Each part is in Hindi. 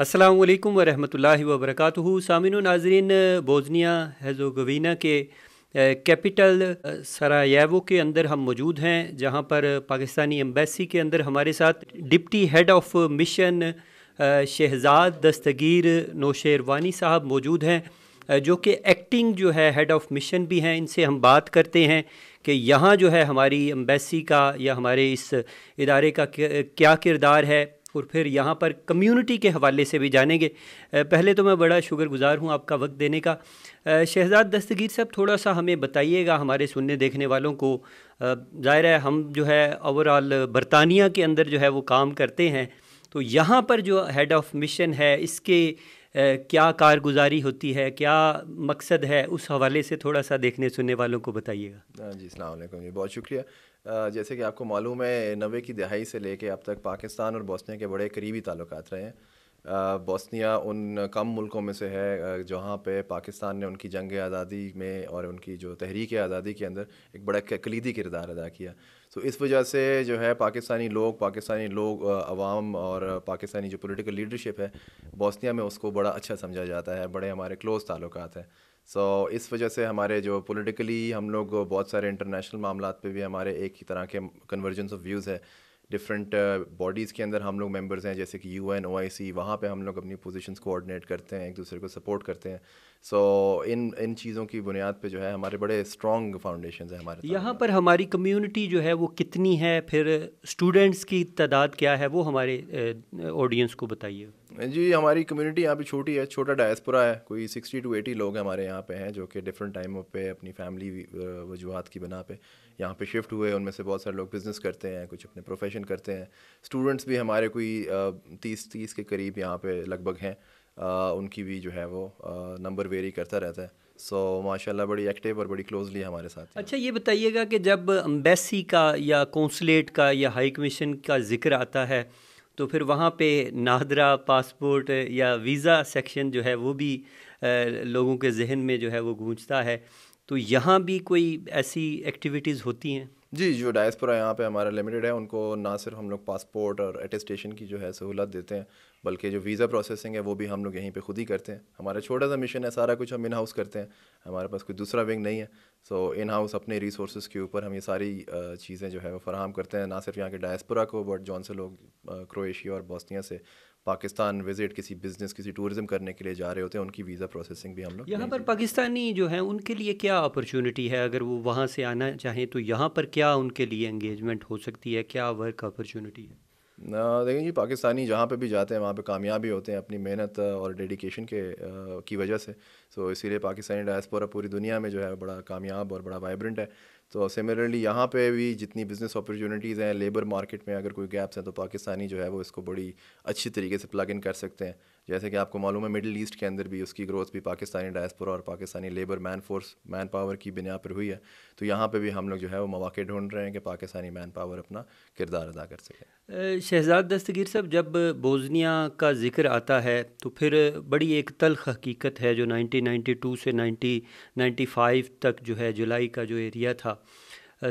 अस्सलाम वालेकुम वरहमतुल्लाहि वबरकातुहू। सामिन नाजरीन, बोजनिया हेजोगवीना के कैपिटल सरायावो के अंदर हम मौजूद हैं, जहाँ पर पाकिस्तानी एम्बेसी के अंदर हमारे साथ deputy head of mission Shahzad Dastgir Naushervani sahib मौजूद हैं जो कि एक्टिंग जो है, हेड ऑफ़ मिशन भी हैं। इनसे हम बात करते हैं कि यहाँ जो है हमारी एम्बेसी का या हमारे इस इदारे का क्या किरदार है। और फिर यहाँ पर कम्युनिटी के हवाले से भी जानेंगे। पहले तो मैं बड़ा शुक्रगुजार हूँ आपका वक्त देने का। शहजाद दस्तगीर साहब, थोड़ा सा हमें बताइएगा हमारे सुनने देखने वालों को। ज़ाहिर है हम जो है ओवरऑल बरतानिया के अंदर जो है वो काम करते हैं। तो यहाँ पर जो हेड ऑफ़ मिशन है, इसके क्या कारगुजारी होती है, क्या मकसद है, उस हवाले से थोड़ा सा देखने सुनने वालों को बताइएगा। हाँ जी अलैक्म जी, बहुत शुक्रिया। जैसे कि आपको मालूम है नबे की दहाई से लेके अब तक पाकिस्तान और बोस्निया के बड़े करीबी ताल्लुक रहे हैं। बोस्निया उन कम मुल्कों में से है जहाँ पे पाकिस्तान ने उनकी जंग आज़ादी में और उनकी जो तहरीक आज़ादी के अंदर एक बड़ा कलीदी किरदार अदा किया। तो इस वजह से जो है पाकिस्तानी लोग पाकिस्तानी लोग अवाम और पाकिस्तानी जो पॉलिटिकल लीडरशिप है, बोस्निया में उसको बड़ा अच्छा समझा जाता है, बड़े हमारे क्लोज़ ताल्लुक हैं। सो so, इस वजह से हमारे जो पॉलिटिकली हम लोग बहुत सारे इंटरनेशनल मामला पे भी हमारे एक ही तरह के कन्वर्जेंस ऑफ़ व्यूज़ है। डिफरेंट बॉडीज़ uh, के अंदर हम लोग मेंबर्स हैं जैसे कि यू एन ओ आई सी वहाँ पर हम लोग अपनी पोजिशन कोऑर्डिनेट करते हैं एक दूसरे को सपोर्ट करते हैं। सो so, इन इन चीज़ों की बुनियाद पे जो है हमारे बड़े स्ट्रॉन्ग फाउंडेशन है हमारे यहाँ पर हमारी कम्युनिटी जो है वो कितनी है? फिर स्टूडेंट्स की तादाद क्या है? वो हमारे ऑडियंस को बताइए। जी हमारी कम्युनिटी यहाँ पे छोटी है छोटा डायस्पोरा है। कोई सिक्सटी टू एटी लोग हमारे यहाँ पे हैं जो कि डिफरेंट टाइमों पे अपनी फैमिली वजूहत की बना पे यहाँ पे शिफ्ट हुए उनमें से बहुत सारे लोग बिज़नेस करते हैं कुछ अपने प्रोफेशन करते हैं। स्टूडेंट्स भी हमारे कोई तीस तीस के करीब यहाँ पे लगभग हैं। उनकी भी जो है वो नंबर वेरी करता रहता है। सो so, माशाल्लाह बड़ी एक्टिव और बड़ी क्लोजली हमारे साथ अच्छा ये बताइएगा कि जब अम्बेसी का या कौंसलेट का या हाई कमीशन का ज़िक्र आता है तो फिर वहाँ पे नादरा पासपोर्ट या वीज़ा सेक्शन जो है वो भी लोगों के जहन में जो है वो गूंजता है। तो यहाँ भी कोई ऐसी एक्टिविटीज़ होती हैं? जी, जो डायस्पोरा यहाँ पे हमारा लिमिटेड है, उनको ना सिर्फ़ हम लोग पासपोर्ट और अटेस्टेशन की जो है सहूलत देते हैं, बल्कि जो वीज़ा प्रोसेसिंग है, वो भी हम लोग यहीं पे खुद ही करते हैं। हमारा छोटा सा मिशन है, सारा कुछ हम इन हाउस करते हैं। हमारे पास कोई दूसरा विंग नहीं है। सो इन हाउस अपने रिसोर्स के ऊपर हम ये सारी चीज़ें जो है वो फराहम करते हैं, ना सिर्फ़ यहाँ के डायस्पोरा को बट जौन से लोग क्रोएशिया और बोस्निया से। पाकिस्तान विज़िट किसी बिज़नेस किसी टूरिज़्म करने के लिए जा रहे होते हैं उनकी वीज़ा प्रोसेसिंग भी हम लोग यहाँ पर पाकिस्तानी जो है उनके लिए क्या अपॉर्चुनिटी है? अगर वो वहाँ से आना चाहें तो यहाँ पर क्या उनके लिए इंगेजमेंट हो सकती है? क्या वर्क अपॉर्चुनिटी है? देखें जी पाकिस्तानी जहाँ पर भी जाते हैं वहाँ पर कामयाबी होते हैं अपनी मेहनत और डेडिकेशन के की वजह से। सो इसीलिए पाकिस्तानी डायस्पोरा पूरी दुनिया में जो है बड़ा कामयाब और बड़ा वाइब्रेंट है। तो सिमिलरली यहाँ पे भी जितनी बिज़नेस अपॉर्चुनिटीज़ हैं लेबर मार्केट में अगर कोई गैप्स हैं तो पाकिस्तानी जो है वो इसको बड़ी अच्छी तरीके से प्लग इन कर सकते हैं। जैसे कि आपको मालूम है मिडिल ईस्ट के अंदर भी उसकी ग्रोथ भी पाकिस्तानी डायस्पोरा और Pakistani labour man force man power की बिना पर हुई है। तो यहाँ पर भी हम लोग जो है वो मौाक़े ढूंढ रहे हैं कि पाकिस्तानी मैन पावर अपना किरदार अदा कर सकें। शहजाद दस्तगीर साहब, जब बोजनिया का ज़िक्र आता है तो फिर बड़ी एक तलख हकीकत है जो 1992 से 1995 तक जो है जुलाई का जो एरिया था।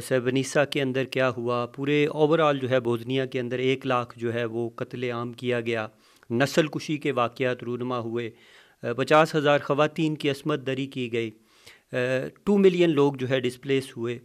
सबनीसा के अंदर क्या हुआ? पूरे ओवरऑल जो है बोजनिया के अंदर एक लाख जो है वो कत्ल आम किया गया। नस्ल कुशी के वाक़ात रूनमा हुए। पचास हज़ार ख़वातीन की असमत दरी की गई। टू मिलियन लोग जो है डिसप्लेस हुए।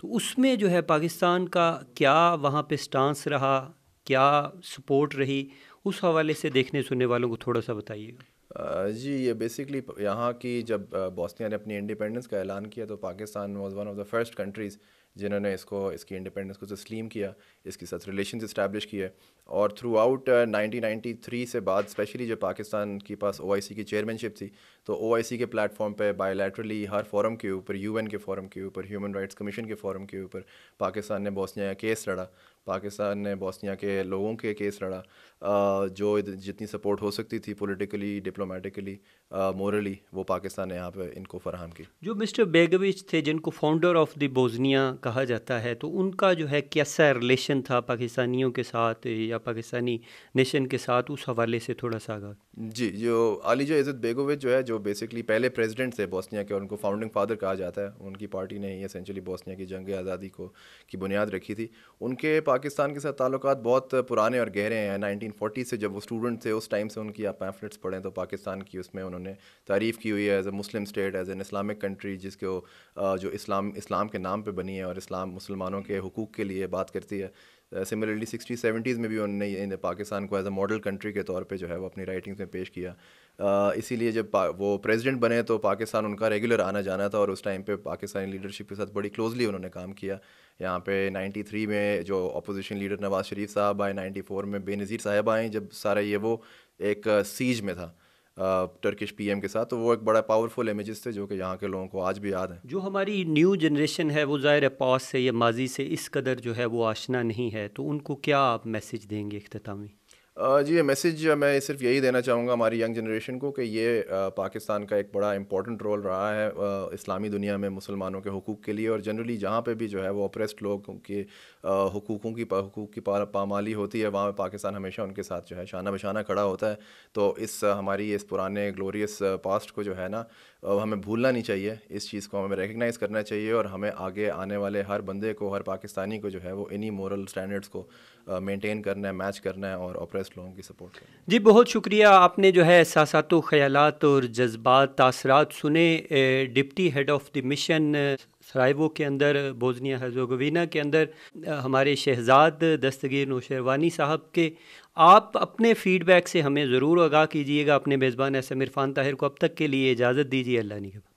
तो उसमें जो है पाकिस्तान का क्या वहाँ पे स्टांस रहा? क्या सपोर्ट रही? उस हवाले से देखने सुनने वालों को थोड़ा सा बताइएगा। जी, ये बेसिकली यहाँ की जब बॉस्निया ने अपनी इंडिपेंडेंस का ऐलान किया तो Pakistan was one of the first countries जिन्होंने इसको, इसकी इंडिपेंडेंस को तस्लीम किया, इसके साथ रिलेशन इस्टेब्लिश किए और थ्रू आउट नाइनटीन से बाद स्पेशली जब पाकिस्तान के पास ओ की चेयरमैनशिप थी तो ओ के प्लेटफॉर्म पर बायोलैटरली हर फोरम के ऊपर यूएन के फोरम के ऊपर ह्यूमन राइट्स कमीशन के फोरम के ऊपर पाकिस्तान ने बोस्निया केस लड़ा। पाकिस्तान ने बोस्निया के लोगों के केस लड़ा। जो जितनी सपोर्ट हो सकती थी पॉलिटिकली डिप्लोमेटिकली मोरली वो पाकिस्तान ने यहाँ पे इनको फराहम की। जो मिस्टर बेगविच थे, जिनको फाउंडर ऑफ़ द बोजनिया जाता है तो उनका जो है कैसा रिलेशन था पाकिस्तानियों के साथ या पाकिस्तानी नेशन के साथ, उस हवाले से थोड़ा सा आगा जी, जो अली जो इज़्ज़त बेगोविच जो है, जो बेसिकली पहले प्रेसिडेंट थे बोस्निया के और उनको फाउंडिंग फादर कहा जाता है, उनकी पार्टी ने ही एसेंचुअली बोस्निया की जंग आज़ादी को, की बुनियाद रखी थी। उनके पाकिस्तान के साथ ताल्लुक बहुत पुराने और गहरे हैं। नाइनटीन फोर्टी से जब वो स्टूडेंट थे, उस टाइम से उनकी आप पैम्फलेट्स पढ़ें तो पाकिस्तान की उसमें उन्होंने तारीफ़ की हुई है as a Muslim state as an Islamic country जिसको जो इस्लाम इस्लाम के नाम पर बनी है और इस्लाम मुसलमानों के हकूक़ के लिए बात करती है। सिमिलरली सिक्सटी सेवेंटीज़ में भी उन्होंने पाकिस्तान को एज अ मॉडल कंट्री के तौर पे जो है वो अपनी राइटिंग्स में पेश किया। Uh, इसीलिए जब वो प्रेसिडेंट बने तो पाकिस्तान उनका रेगुलर आना जाना था और उस टाइम पे पाकिस्तानी लीडरशिप के साथ बड़ी क्लोजली उन्होंने काम किया। यहाँ पे 93 में जो अपोजिशन लीडर नवाज़ शरीफ साहब आए 94 में बेनज़ीर साहब आए जब सारा ये वो एक सीज में था। टर्किश पीएम के साथ तो वो एक बड़ा पावरफुल इमेजेस थे जो कि यहाँ के लोगों को आज भी याद है। जो हमारी न्यू जनरेशन है, वो ज़ाहिर है पास से या माजी से इस कदर जो है वो आशना नहीं है तो उनको क्या आप मैसेज देंगे अख्तामी जी, ये मैसेज मैं सिर्फ़ यही देना चाहूँगा हमारी यंग जनरेशन को कि ये पाकिस्तान का एक बड़ा इंपॉर्टेंट रोल रहा है इस्लामी दुनिया में मुसलमानों के हकूक़ के लिए और जनरली जहाँ पे भी जो है वो अप्रेस्ड लोग के हकूक़ों की, हकूक़ की पामाली होती है, वहाँ पाकिस्तान हमेशा उनके साथ जो है शाना बशाना खड़ा होता है। तो इस, हमारी इस पुराने ग्लोरियस पास्ट को जो है ना हमें भूलना नहीं चाहिए, इस चीज़ को हमें रिकगनाइज़ करना चाहिए और हमें आगे आने वाले हर बंदे को, हर पाकिस्तानी को जो है वो इन्हीं मॉरल स्टैंडर्ड्स को मेंटेन करना है मैच करना है और ऑपरेस्ट लोगों की सपोर्ट करना जी, बहुत शुक्रिया। आपने जो है एहसास ख्याल और जज्बात, तासरात सुने। Deputy head of the mission Sarajevo के अंदर, बोजनिया हजोगवीना के अंदर हमारे शहजाद दस्तगीर नौशरवानी साहब के। आप अपने फ़ीडबैक से हमें ज़रूर आगाह कीजिएगा। अपने मेज़बान ऐसे इरफान ताहिर को अब तक के लिए इजाज़त दीजिए। अल्लाह निगम